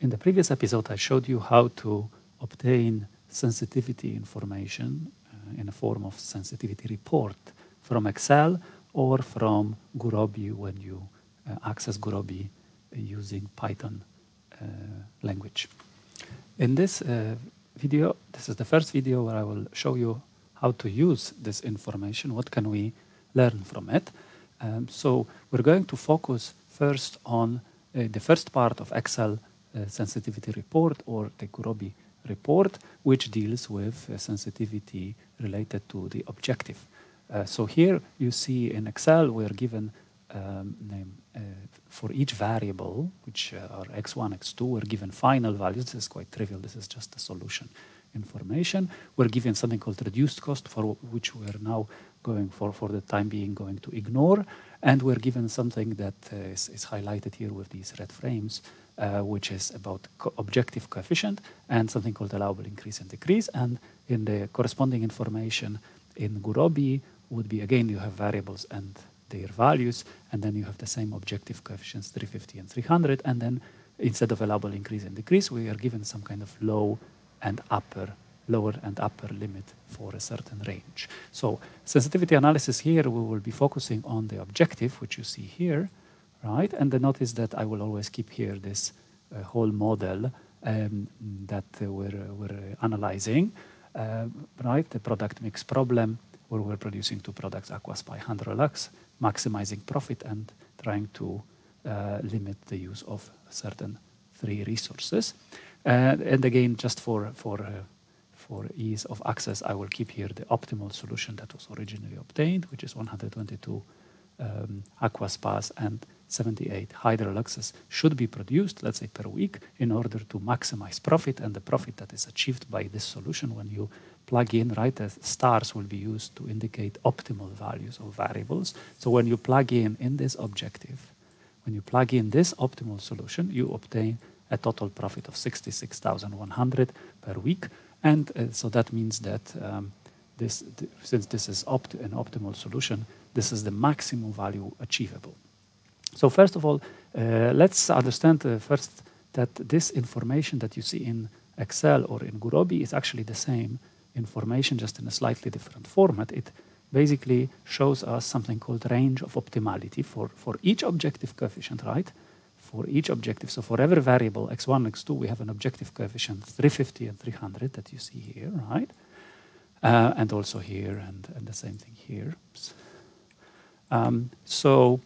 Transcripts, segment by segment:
in the previous episode, I showed you how to obtain sensitivity information uh, in a form of sensitivity report from Excel or from Gurobi when you uh, access Gurobi using Python uh, language. In this uh, video, this is the first video where I will show you how to use this information, what can we learn from it. Um, so we're going to focus first on uh, the first part of Excel sensitivity report or the Gurobi report, which deals with uh, sensitivity related to the objective. Uh, so here you see in Excel we're given um, name, uh, for each variable, which uh, are x1, x2, we're given final values. This is quite trivial. This is just a solution information. We're given something called reduced cost, for which we're now going for, for the time being, going to ignore. And we're given something that uh, is, is highlighted here with these red frames, uh, which is about co objective coefficient and something called allowable increase and decrease. And in the corresponding information in Gurobi would be, again, you have variables and their values, and then you have the same objective coefficients, 350 and 300, and then instead of allowable increase and decrease, we are given some kind of low and upper, lower and upper limit for a certain range. So sensitivity analysis here, we will be focusing on the objective, which you see here, right? And then notice that I will always keep here this uh, whole model um, that uh, we're, we're analyzing, uh, right? The product mix problem, where we're producing two products, Aquaspa, Hydrolux, maximizing profit and trying to uh, limit the use of certain free resources. Uh, and again, just for, for, for ease of access, I will keep here the optimal solution that was originally obtained, which is 122 um, Aquaspas and 78 Hydroluxes should be produced, let's say per week, in order to maximize profit. And the profit that is achieved by this solution when you plug in, right, the stars will be used to indicate optimal values of variables. So when you plug in in this objective, when you plug in this optimal solution, you obtain a total profit of 66,100 per week. And uh, so that means that um, this, th since this is opt an optimal solution, this is the maximum value achievable. So first of all, uh, let's understand uh, first that this information that you see in Excel or in Gurobi is actually the same information, just in a slightly different format. It basically shows us something called range of optimality for, for each objective coefficient, right? For each objective, so for every variable, x1, x2, we have an objective coefficient 350 and 300 that you see here, right? Uh, and also here, and, and the same thing here. Um, so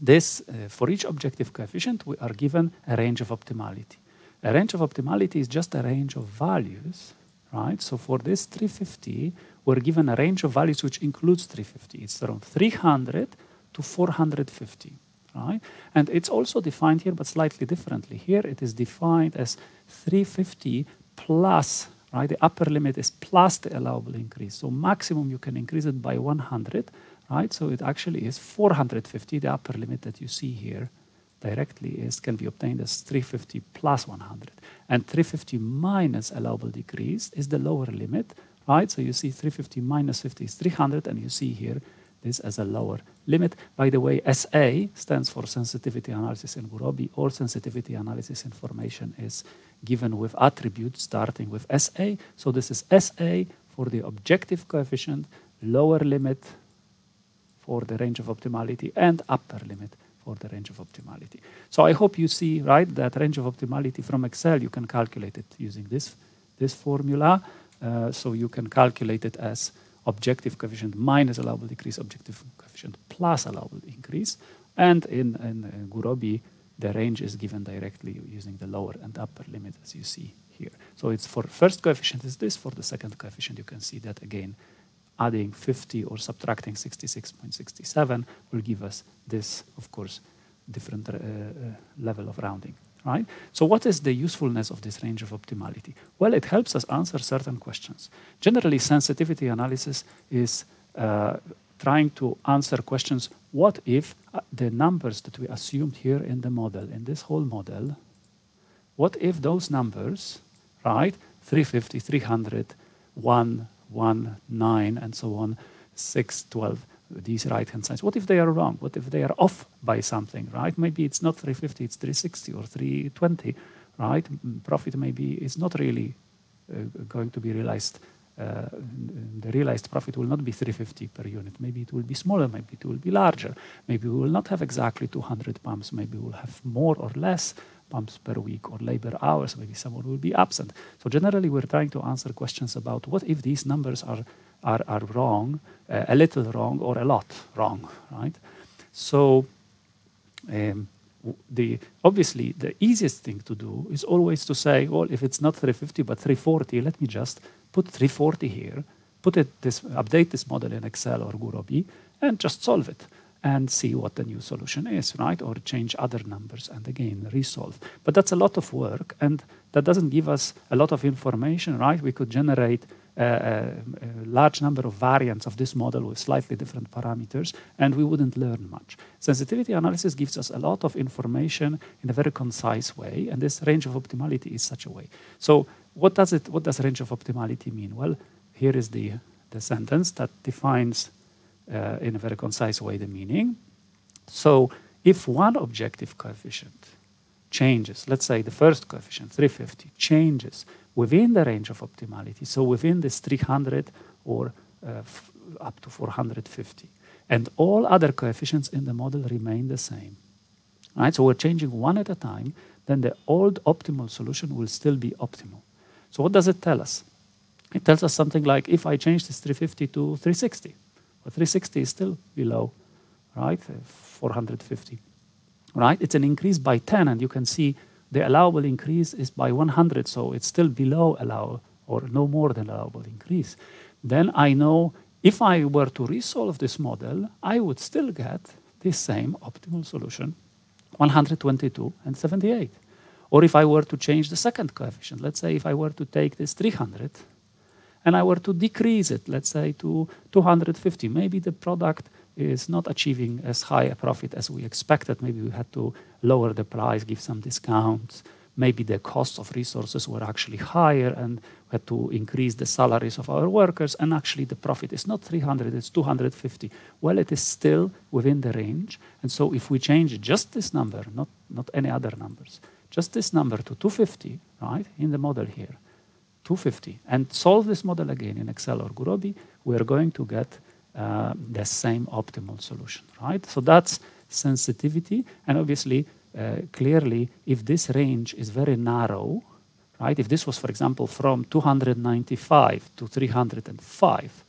this, uh, for each objective coefficient, we are given a range of optimality. A range of optimality is just a range of values, right? So for this 350, we're given a range of values which includes 350. It's around 300 to 450, right? And it's also defined here, but slightly differently. Here it is defined as 350 plus, right? The upper limit is plus the allowable increase. So maximum you can increase it by 100, right? So it actually is 450, the upper limit that you see here directly is can be obtained as 350 plus 100. And 350 minus allowable decrease is the lower limit, right? So you see 350 minus 50 is 300, and you see here this as a lower limit. By the way, SA stands for sensitivity analysis in Gurobi. All sensitivity analysis information is given with attributes starting with SA. So this is SA for the objective coefficient, lower limit for the range of optimality, and upper limit for the range of optimality. So I hope you see, right, that range of optimality from Excel, you can calculate it using this, this formula. Uh, so you can calculate it as objective coefficient minus allowable decrease, objective coefficient plus allowable increase. And in, in uh, Gurobi, the range is given directly using the lower and upper limit, as you see here. So it's for first coefficient is this, for the second coefficient, you can see that again adding 50 or subtracting 66.67 will give us this, of course, different uh, uh, level of rounding, right? So what is the usefulness of this range of optimality? Well, it helps us answer certain questions. Generally, sensitivity analysis is uh, trying to answer questions, what if uh, the numbers that we assumed here in the model, in this whole model, what if those numbers, right, 350, 300, 1, 1, 9, and so on, 6, 12, these right-hand sides. What if they are wrong? What if they are off by something, right? Maybe it's not 350, it's 360 or 320. right? Profit maybe is not really uh, going to be realized. Uh, the realized profit will not be 350 per unit. Maybe it will be smaller. Maybe it will be larger. Maybe we will not have exactly 200 pumps. Maybe we'll have more or less pumps per week or labor hours. Maybe someone will be absent. So generally, we're trying to answer questions about what if these numbers are are, are wrong, uh, a little wrong, or a lot wrong, right? So um, the obviously the easiest thing to do is always to say, well, if it's not 350 but 340, let me just put 340 here, put it this, update this model in Excel or Gurobi, and just solve it and see what the new solution is, right? Or change other numbers and again resolve. But that's a lot of work, and that doesn't give us a lot of information, right? We could generate a, a, large number of variants of this model with slightly different parameters, and we wouldn't learn much. Sensitivity analysis gives us a lot of information in a very concise way, and this range of optimality is such a way. So, what does it? What does range of optimality mean? Well, here is the the sentence that defines uh, in a very concise way the meaning. So, if one objective coefficient changes, let's say the first coefficient, 350, changes within the range of optimality, so within this 300 or uh, up to 450. And all other coefficients in the model remain the same. Right? So we're changing one at a time, then the old optimal solution will still be optimal. So what does it tell us? It tells us something like if I change this 350 to 360, but 360 is still below, right? 450, right? It's an increase by 10, and you can see the allowable increase is by 100, so it's still below allowable or no more than allowable increase. Then I know if I were to resolve this model, I would still get the same optimal solution, 122 and 78. Or if I were to change the second coefficient, let's say if I were to take this 300 and I were to decrease it, let's say to 250, maybe the product is not achieving as high a profit as we expected. Maybe we had to lower the price, give some discounts. Maybe the cost of resources were actually higher and we had to increase the salaries of our workers. And actually, the profit is not 300, it's 250. Well, it is still within the range. And so, if we change just this number, not, not any other numbers, just this number to 250, right, in the model here, 250, and solve this model again in Excel or Gurobi, we're going to get uh, the same optimal solution, right? So that's sensitivity, and obviously, uh, clearly, if this range is very narrow, right? If this was, for example, from 295 to 305,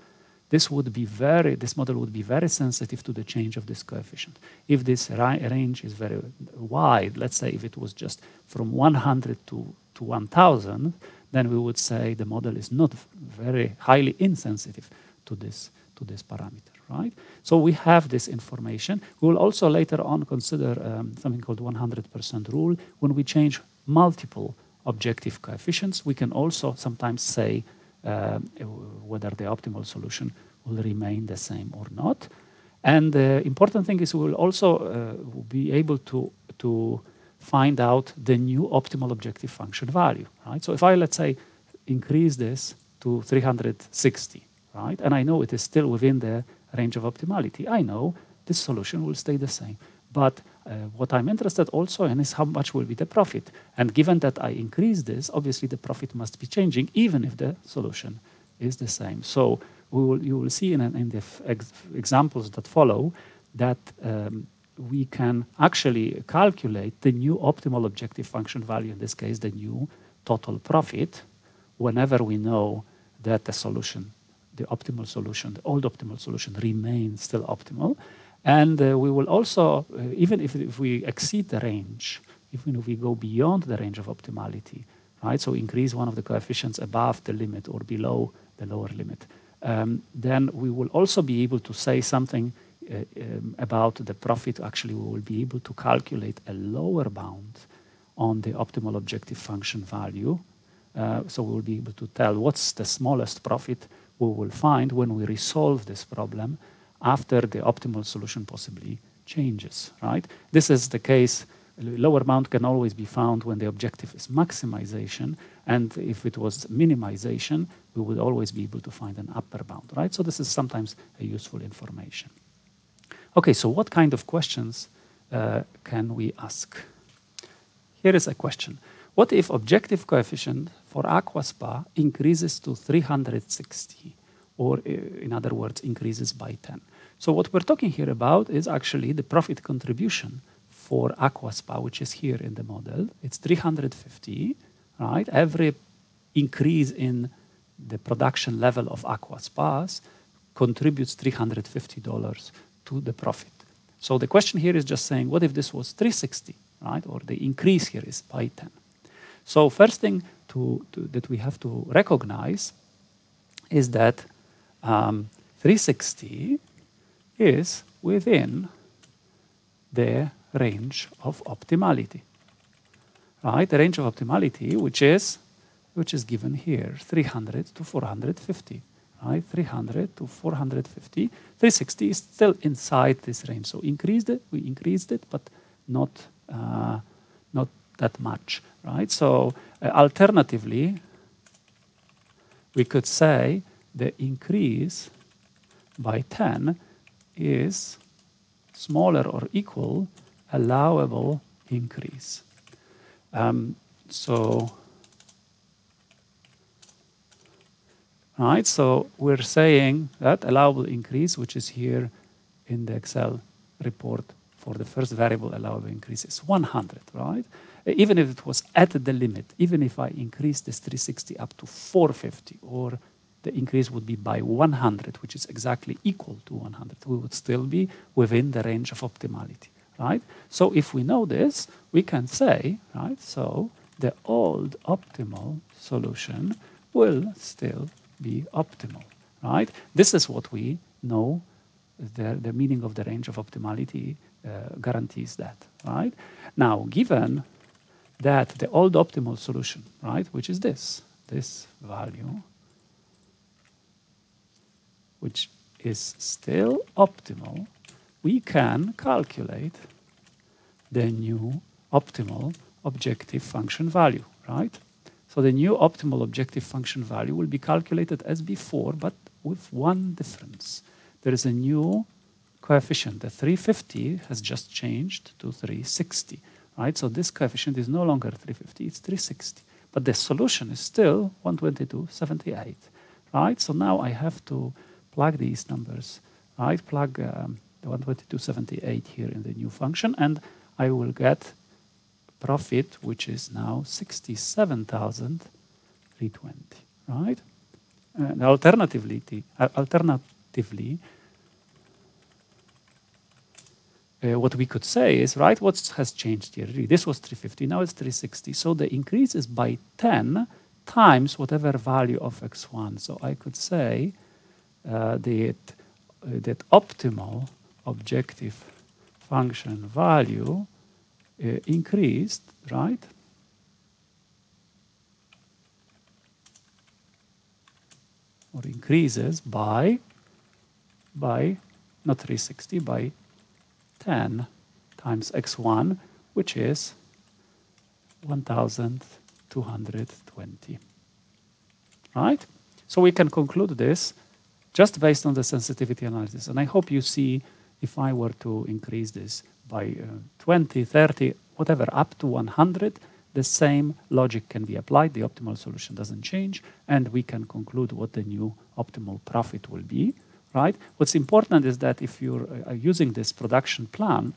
this would be very, this model would be very sensitive to the change of this coefficient. If this range is very wide, let's say if it was just from 100 to, to 1000, then we would say the model is not very highly insensitive to this to this parameter, right? So we have this information. We will also later on consider um, something called 100% rule. When we change multiple objective coefficients, we can also sometimes say uh, whether the optimal solution will remain the same or not. And the important thing is we will also uh, be able to, to find out the new optimal objective function value, right? So if I, let's say, increase this to 360, right? And I know it is still within the range of optimality. I know this solution will stay the same. But uh, what I'm interested also in is how much will be the profit. And given that I increase this, obviously the profit must be changing, even if the solution is the same. So we will, you will see in, in the ex examples that follow that um, we can actually calculate the new optimal objective function value, in this case, the new total profit, whenever we know that the solution the optimal solution, the old optimal solution remains still optimal. And uh, we will also, uh, even if, if we exceed the range, even if we go beyond the range of optimality, right, so increase one of the coefficients above the limit or below the lower limit, um, then we will also be able to say something um, about the profit. Actually, we will be able to calculate a lower bound on the optimal objective function value. Uh, so we will be able to tell what's the smallest profit we will find when we resolve this problem after the optimal solution possibly changes, right? This is the case. Lower bound can always be found when the objective is maximization, and if it was minimization, we would always be able to find an upper bound, right? So this is sometimes a useful information. Okay, so what kind of questions uh, can we ask? Here is a question. what if objective coefficient for aqua spa increases to 360, or uh, in other words, increases by 10? So what we're talking here about is actually the profit contribution for aqua spa, which is here in the model. It's 350, right? Every increase in the production level of aqua spas contributes $350 to the profit. So the question here is just saying, what if this was 360, right? Or the increase here is by 10. So first thing to, to, that we have to recognize is that um, 360 is within the range of optimality. Right? The range of optimality, which is which is given here, 300 to 450. Right? 300 to 450. 360 is still inside this range. So increased it, we increased it, but not uh, not that much, right? So uh, alternatively, we could say the increase by 10 is smaller or equal allowable increase. Um, so, right, so we're saying that allowable increase, which is here in the Excel report for the first variable allowable increase is 100, right? Even if it was at the limit, even if I increase this 360 up to 450, or the increase would be by 100, which is exactly equal to 100, we would still be within the range of optimality, right? So if we know this, we can say, right, so the old optimal solution will still be optimal, right? This is what we know the, the meaning of the range of optimality uh, guarantees that, right? Now, given that the old optimal solution, right, which is this, this value, which is still optimal, we can calculate the new optimal objective function value, right? So the new optimal objective function value will be calculated as before, but with one difference. There is a new coefficient. The 350 has just changed to 360, right? So this coefficient is no longer 350, it's 360. But the solution is still 122.78, right? So now I have to plug these numbers, right? Plug um, the 122.78 here in the new function, and I will get profit, which is now 67,320, right? And alternatively, uh, alternatively uh, what we could say is, right, what has changed here? This was 350, now it's 360. So the increase is by 10 times whatever value of x1. So I could say uh, that, uh, that optimal objective function value Uh, increased, right? Or increases by, by, not 360, by 10 times x1, which is 1220. Right? So we can conclude this just based on the sensitivity analysis. And I hope you see if I were to increase this by uh, 20, 30, whatever, up to 100, the same logic can be applied. The optimal solution doesn't change, and we can conclude what the new optimal profit will be right? What's important is that if you're uh, using this production plan,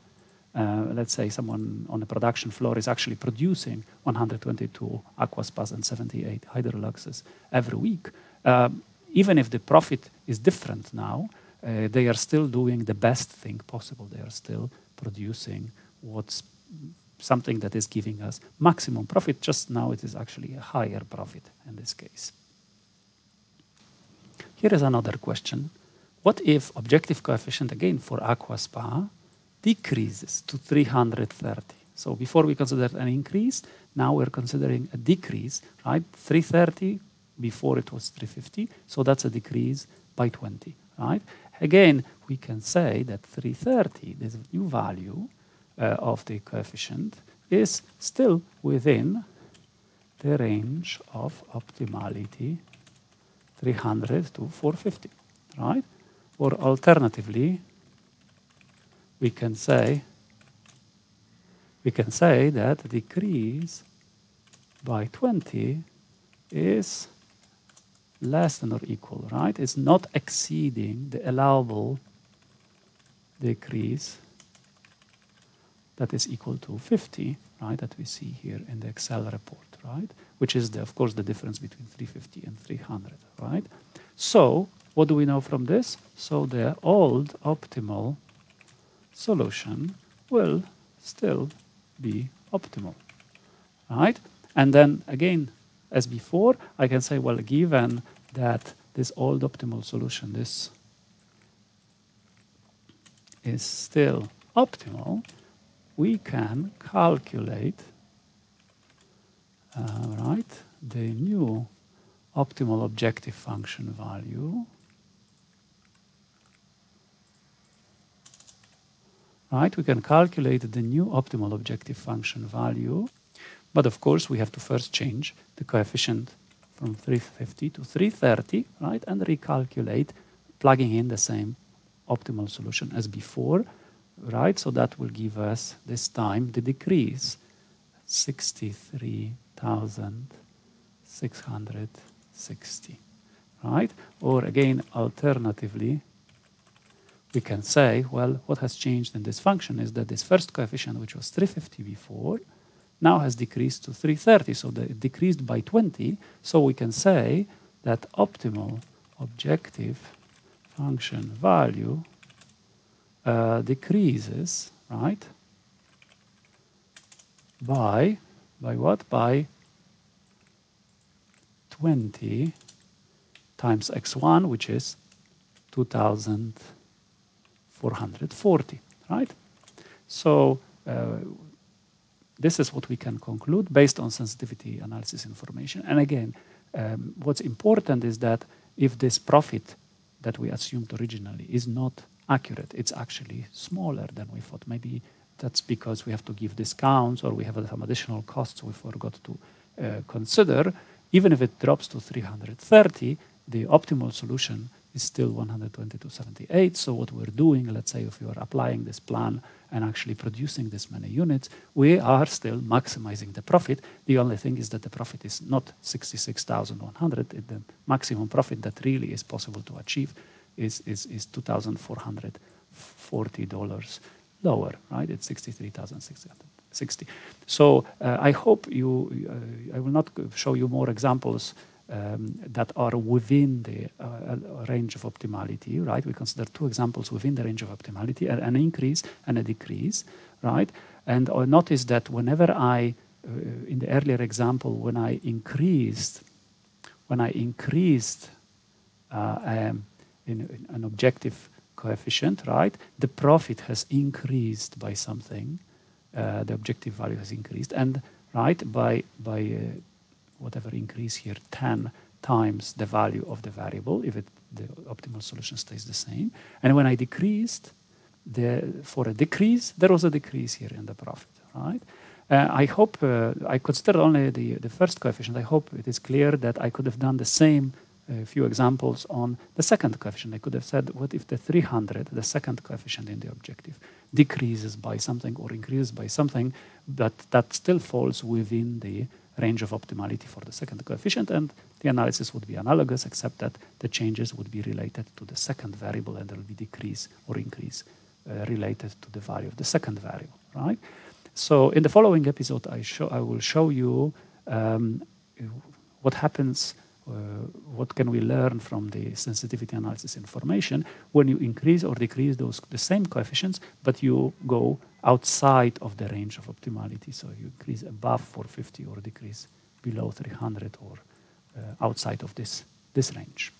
uh, let's say someone on the production floor is actually producing 122 aquaspas and 78 hydroluxes every week, um, even if the profit is different now, uh, they are still doing the best thing possible. They are still producing what's something that is giving us maximum profit. Just now, it is actually a higher profit in this case. Here is another question. What if objective coefficient, again, for aqua spa decreases to 330? So before we considered an increase, now we're considering a decrease, right? 330, before it was 350, so that's a decrease by 20, right? Again, we can say that 330, this new value uh, of the coefficient, is still within the range of optimality 300 to 450, right? Or alternatively, we can say we can say that decrease by 20 is less than or equal, right? It's not exceeding the allowable decrease that is equal to 50, right, that we see here in the Excel report, right, which is, the, of course, the difference between 350 and 300, right? So what do we know from this? So the old optimal solution will still be optimal, right? And then again, as before, I can say, well, given that this old optimal solution, this is still optimal, we can calculate uh, right the new optimal objective function value right? We can calculate the new optimal objective function value but of course we have to first change the coefficient from 350 to 330 right and recalculate plugging in the same optimal solution as before right? So that will give us this time the decrease 63,660, right? Or again, alternatively, we can say, well, what has changed in this function is that this first coefficient, which was 350 before, now has decreased to 330. So it decreased by 20. So we can say that optimal objective function value uh, decreases, right? By, by what? By 20 times x1, which is 2,440, right? So uh, this is what we can conclude based on sensitivity analysis information. And again, um, what's important is that if this profit that we assumed originally is not accurate. It's actually smaller than we thought. Maybe that's because we have to give discounts or we have some additional costs we forgot to uh, consider. Even if it drops to 330, the optimal solution is still 122.78. So what we're doing, let's say if you are applying this plan and actually producing this many units, we are still maximizing the profit. The only thing is that the profit is not 66,100. The maximum profit that really is possible to achieve is, is, is $2,440 lower, right? It's 63,660. So uh, I hope you, uh, I will not show you more examples um, that are within the uh, range of optimality, right? We consider two examples within the range of optimality, an increase and a decrease, right? And I notice that whenever I, uh, in the earlier example, when I increased, when I increased uh, um, in, in an objective coefficient, right? The profit has increased by something. Uh, the objective value has increased, and right by by uh, whatever increase here, 10 times the value of the variable if it, the optimal solution stays the same. And when I decreased, the, for a decrease, there was a decrease here in the profit, right? Uh, I hope uh, I consider only the, the first coefficient. I hope it is clear that I could have done the same a few examples on the second coefficient. I could have said, what if the 300, the second coefficient in the objective, decreases by something or increases by something, but that still falls within the range of optimality for the second coefficient, and the analysis would be analogous, except that the changes would be related to the second variable, and there will be decrease or increase uh, related to the value of the second variable, right? So in the following episode, I, show, I will show you um, what happens uh, what can we learn from the sensitivity analysis information when you increase or decrease those the same coefficients, but you go outside of the range of optimality. So you increase above 450 or decrease below 300 or uh, outside of this, this range.